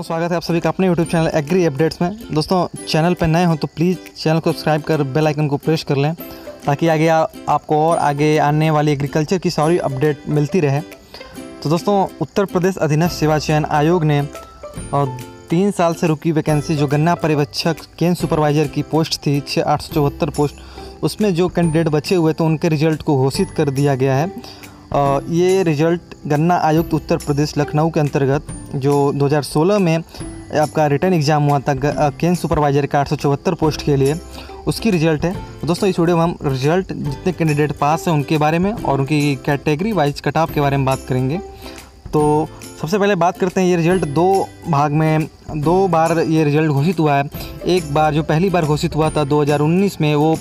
दोस्तों स्वागत है आप सभी का अपने यूट्यूब चैनल एग्री अपडेट्स में। दोस्तों चैनल पर नए हो तो प्लीज़ चैनल को सब्सक्राइब कर बेल आइकन को प्रेस कर लें ताकि आगे आ, आपको और आगे आने वाली एग्रीकल्चर की सारी अपडेट मिलती रहे। तो दोस्तों उत्तर प्रदेश अधीनस्थ सेवा चयन आयोग ने और तीन साल से रुकी वैकेंसी जो गन्ना पर्यवेक्षक केन सुपरवाइजर की पोस्ट थी छः आठ पोस्ट उसमें जो कैंडिडेट बचे हुए तो उनके रिज़ल्ट को घोषित कर दिया गया है। ये रिज़ल्ट गन्ना आयुक्त उत्तर प्रदेश लखनऊ के अंतर्गत जो 2016 में आपका रिटर्न एग्ज़ाम हुआ था केंद्र सुपरवाइजर का आठ सौ चौहत्तर पोस्ट के लिए, उसकी रिज़ल्ट है। तो दोस्तों, इस वीडियो में हम रिज़ल्ट जितने कैंडिडेट पास हैं उनके बारे में और उनकी कैटेगरी वाइज कट ऑफ़ के बारे में बात करेंगे। तो सबसे पहले बात करते हैं, ये रिज़ल्ट दो भाग में, दो बार ये रिज़ल्ट घोषित हुआ है। एक बार जो पहली बार घोषित हुआ था 2019 में, वो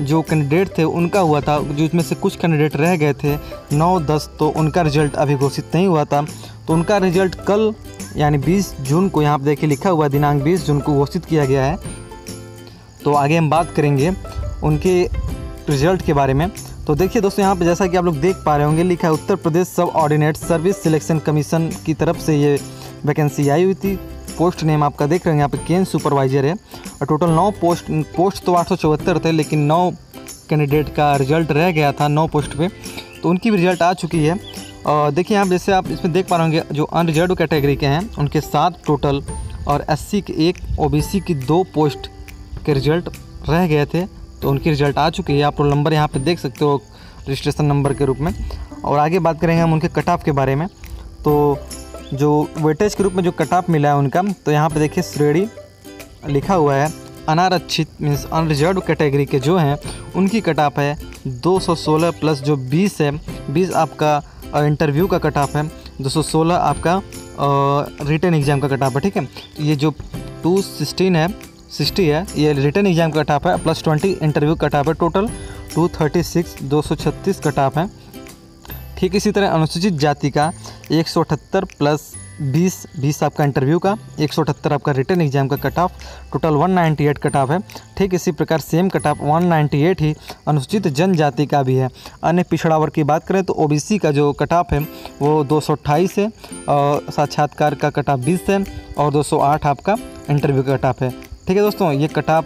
जो कैंडिडेट थे, उनका हुआ था, जो इसमें से कुछ कैंडिडेट रह गए थे, नौ, दस तो उनका रिज़ल्ट अभी घोषित नहीं हुआ था। तो उनका रिज़ल्ट कल, यानी 20 जून को, यहाँ पर देखिए लिखा हुआ दिनांक 20 जून को घोषित किया गया है। तो आगे हम बात करेंगे उनके रिज़ल्ट के बारे में। तो देखिए दोस्तों, यहाँ पे जैसा कि आप लोग देख पा रहे होंगे, लिखा है, उत्तर प्रदेश सब ऑर्डिनेट सर्विस सिलेक्शन कमीशन की तरफ़ से ये वैकेंसी आई हुई थी। पोस्ट नेम आपका देख रहे हैं, यहाँ पे केन सुपरवाइजर है। और टोटल नौ पोस्ट पोस्ट तो आठ सौ चौहत्तर थे, लेकिन नौ कैंडिडेट का रिज़ल्ट रह गया था नौ पोस्ट पे। तो उनकी भी रिज़ल्ट आ चुकी है। और देखिए आप जैसे आप इसमें देख पा रहे होंगे, जो अनरिजर्व कैटेगरी के हैं, उनके सात टोटल और एससी के एक, ओबीसी की दो पोस्ट के रिज़ल्ट रह गए थे। तो उनकी रिज़ल्ट आ चुकी है। आप रोल नंबर यहाँ पे देख सकते हो, रजिस्ट्रेशन नंबर के रूप में। और आगे बात करेंगे हम उनके कट ऑफ़ के बारे में। तो जो वेटेज के रूप में जो कट ऑफ़ मिला है उनका तो यहाँ पे देखिए श्रेणी लिखा हुआ है, अनारक्षित मीन्स अनरिजर्व कैटेगरी के जो हैं, उनकी कट ऑफ़ है 216 प्लस जो 20 है 20 आपका इंटरव्यू का कट ऑफ़ है 216 आपका रिटर्न एग्ज़ाम का कट ऑफ़ है, ठीक है? तो ये जो 216 है 60 है, ये रिटर्न एग्ज़ाम का कट ऑफ़ है प्लस 20 इंटरव्यू कट ऑफ़ है टोटल 236 236 कट ऑफ़ है। ठीक इसी तरह अनुसूचित जाति का एक सौ अठहत्तर प्लस 20 20 आपका इंटरव्यू का, एक सौ अठहत्तर आपका रिटर्न एग्ज़ाम का cut off total 198 cut off है। ठीक इसी प्रकार सेम कट ऑफ़ 198 ही अनुसूचित जनजाति का भी है। अन्य पिछड़ा वर्ग की बात करें तो ओबीसी का जो कट ऑफ़ है, वो 228 है, और साक्षात्कार का कट ऑफ़ 20 है, और 208 आपका इंटरव्यू का कट ऑफ़ है। ठीक है दोस्तों, ये कट ऑफ़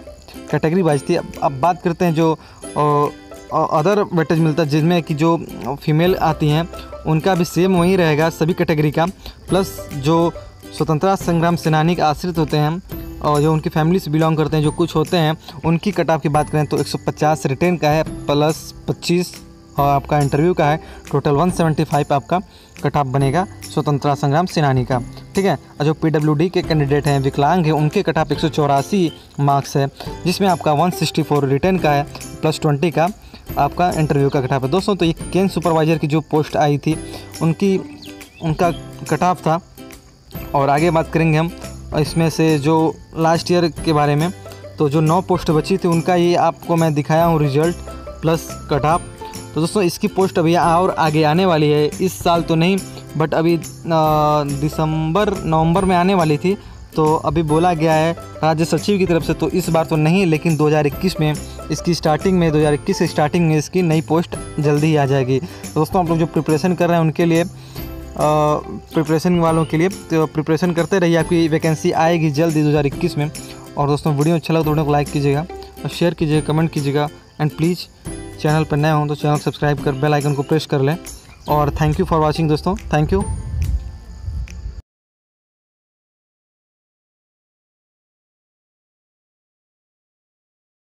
कैटेगरी वाइज थी। अब अब बात करते हैं जो अदर वेटेज मिलता है जिसमें कि जो फीमेल आती हैं, उनका भी सेम वही रहेगा सभी कैटेगरी का। प्लस जो स्वतंत्रता संग्राम सेनानी के आश्रित होते हैं, और जो उनकी फैमिली से बिलोंग करते हैं, जो कुछ होते हैं, उनकी कट ऑफ़ की बात करें तो 150 रिटेन का है प्लस 25 और आपका इंटरव्यू का है टोटल 175 आपका कट ऑफ़ बनेगा स्वतंत्रता संग्राम सेनानी का। ठीक है? और जो पीडब्ल्यूडी के कैंडिडेट हैं, विकलांग हैं, उनके कट ऑफ़ एक सौ चौरासी मार्क्स है, जिसमें आपका 164 रिटर्न का है प्लस 20 का। आपका इंटरव्यू का कट ऑफ़ है। दोस्तों तो ये केन सुपरवाइजर की जो पोस्ट आई थी, उनकी, उनका कटाफ था। और आगे बात करेंगे हम, इसमें से जो लास्ट ईयर के बारे में तो जो नौ पोस्ट बची थी, उनका ये आपको मैं दिखाया हूँ रिज़ल्ट प्लस कटाफ तो दोस्तों, इसकी पोस्ट अभी और आगे आने वाली है। इस साल तो नहीं बट अभी दिसंबर, नवंबर में आने वाली थी। तो अभी बोला गया है, राज्य सचिव की तरफ़ से तो इस बार तो नहीं, लेकिन 2021 में इसकी स्टार्टिंग में 2021 के स्टार्टिंग में इसकी नई पोस्ट जल्दी ही आ जाएगी। तो दोस्तों, आप लोग जो प्रिपरेशन कर रहे हैं उनके लिए प्रिपरेशन वालों के लिए तो प्रिपरेशन करते रहिए। आपकी वैकेंसी आएगी जल्दी 2021 में। और दोस्तों, वीडियो अच्छा लगा तो वीडियो को लाइक कीजिएगा, और शेयर कीजिएगा कमेंट कीजिएगा एंड प्लीज़ चैनल पर नए हों तो चैनल सब्सक्राइब कर बेल आइकन को प्रेस कर लें। और थैंक यू फॉर वॉचिंग दोस्तों थैंक यू